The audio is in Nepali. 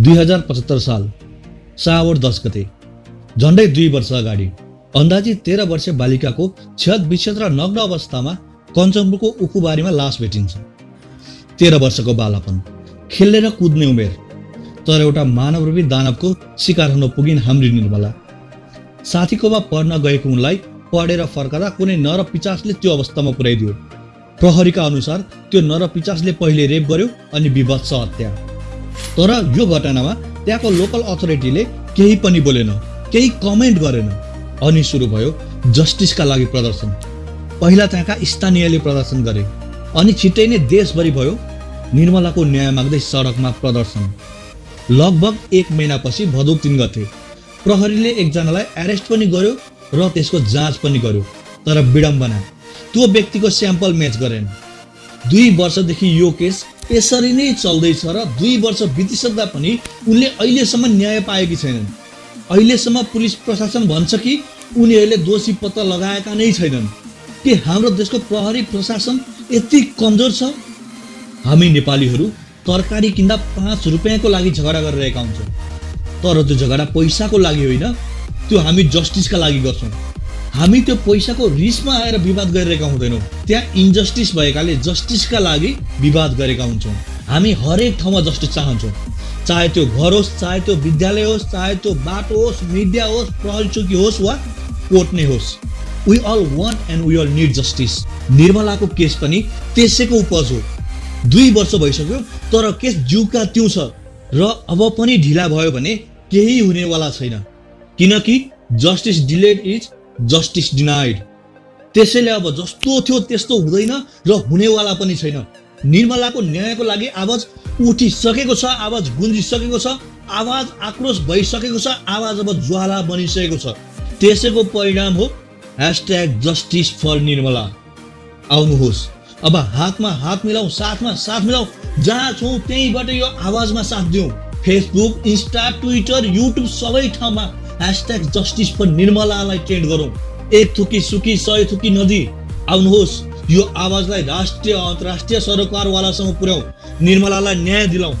दुई हजार पचहत्तर साल सावर दस गते। झन्डै दुई वर्ष अगाडि अन्दाजी तेह्र वर्षीय बालिकाको क्षत विक्षत र नग्न अवस्थामा कञ्चनपुरको उकुबारीमा लास भेटिन्छ। तेह्र वर्षको बालापन खेल्ने र कुद्ने उमेर तर एउटा मानवरूपी दानवको शिकार हुन पुगिन् हाम्री निर्मला। साथीकोमा पढ्न गएको उनलाई पढेर फर्कदा कुनै नर पिचासले त्यो अवस्थामा पुर्याइदियो प्रहरीका अनुसार त्यो नर पिचासले पहिले रेप गर्यो अनि विभत्स हत्या। तर यो घटनामा त्यहाँको लोकल अथोरिटीले केही पनि बोलेन केही कमेन्ट गरेन। अनि सुरु भयो जस्टिसका लागि प्रदर्शन। पहिला त्यहाँका स्थानीयले प्रदर्शन गरे। अनि छिट्टै नै देशभरि भयो निर्मलाको न्याय माग्दै सडकमा प्रदर्शन। लगभग एक महिनापछि भदौ तिन गते। प्रहरीले एकजनालाई एरेस्ट पनि गर्यो र त्यसको जाँच पनि गर्यो तर विडम्बना। त्यो व्यक्तिको स्याम्पल म्याच गरेन। दुई वर्षदेखि यो केस यसरी नै चल्दैछ र दुई वर्ष बितिसक्दा पनि उनले अहिलेसम्म न्याय पाएकी छैनन्। अहिलेसम्म पुलिस प्रशासन भन्छ कि उनीहरूले दोषी पत्ता लगाएका नै छैनन्। के हाम्रो देशको प्रहरी प्रशासन यति कमजोर छ? हामी नेपालीहरू तरकारी किन्दा पाँच रुपियाँको लागि झगडा गरिरहेका हुन्छौँ। तर त्यो झगडा पैसाको लागि होइन त्यो हामी जस्टिसका लागि गर्छौँ। हामी त्यो पैसाको रिसमा आएर विवाद गरिरहेका हुँदैनौँ। त्यहाँ इन्जस्टिस भएकाले जस्टिसका लागि विवाद गरेका हुन्छौँ। हामी हरेक ठाउँमा जस्टिस चाहन्छौँ। चाहे त्यो घर होस् चाहे त्यो विद्यालय होस् चाहे त्यो बाटो होस् मिडिया होस् प्रहरी होस् वा कोर्ट नै होस्। We all want and we all need justice निर्मलाको case पनि त्यसैको उपज हो। दुई वर्ष भइसक्यो तर केस जिउका त्यौँ छ र अब पनि ढिला भयो भने केही हुनेवाला छैन। किनकि justice delayed is justice denied त्यसैले अब जस्तो थियो त्यस्तो हुँदैन र हुनेवाला पनि छैन। निर्मलाको न्यायको लागि आवाज उठिसकेको छ आवाज गुन्जिसकेको छ आवाज आक्रोश भइसकेको छ आवाज अब ज्वाला बनिसकेको छ। त्यसैको परिणाम हो ह्यासट्याग जस्टिस फर निर्मला। आउनुहोस्। अब हातमा हात मिलाउँ साथमा साथ मिलाउँ जहाँ छौँ त्यहीँबाट यो आवाजमा साथ दिउँ। फेसबुक इन्स्टा ट्विटर युट्युब सबै ठाउँमा ह्यासट्याग जस्टिस फर निर्मलालाई ट्रेन्ड गरौँ। एक थुकी सुकी सय थुकी नदी। आउनुहोस् यो आवाजलाई राष्ट्रिय अन्तर्राष्ट्रिय सरोकारवालासँग पुर्याउँ। निर्मलालाई न्याय दिलाउँ।